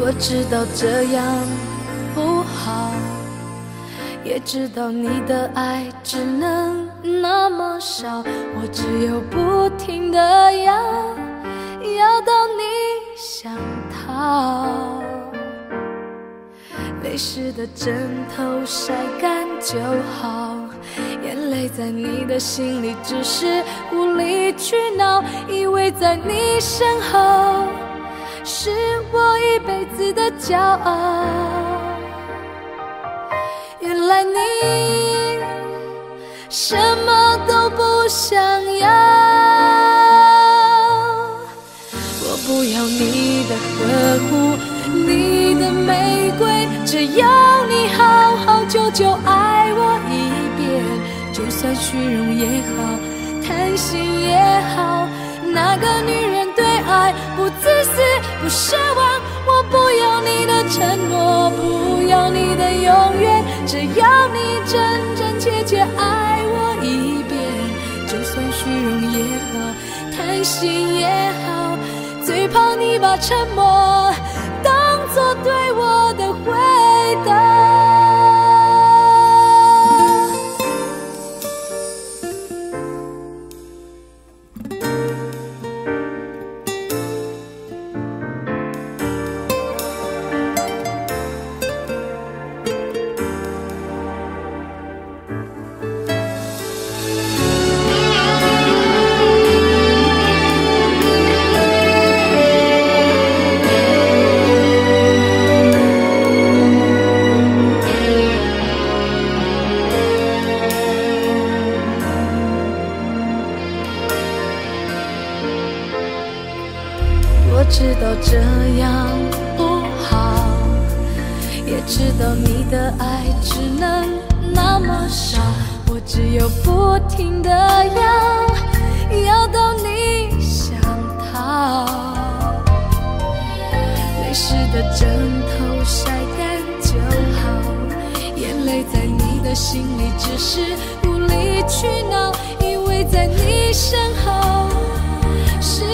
我知道这样不好，也知道你的爱只能那么少，我只有不停的要，要到你想逃。泪湿的枕头晒干就好，眼泪在你的心里只是无理取闹，以为在你身后。是我一辈子的骄傲。原来你什么都不想要。我不要你的呵护，你的玫瑰，只要你好好久久爱我一遍。就算虚荣也好，贪心也好，那个女。奢望。我不要你的承诺，不要你的永远，只要你真真切切爱我一遍。就算虚荣也好，贪心也好，最怕你把沉默知道这样不好，也知道你的爱只能那么少，我只有不停的要，要到你想逃。泪湿的枕头晒干就好，眼泪在你的心里只是无理取闹，以为在你身后。是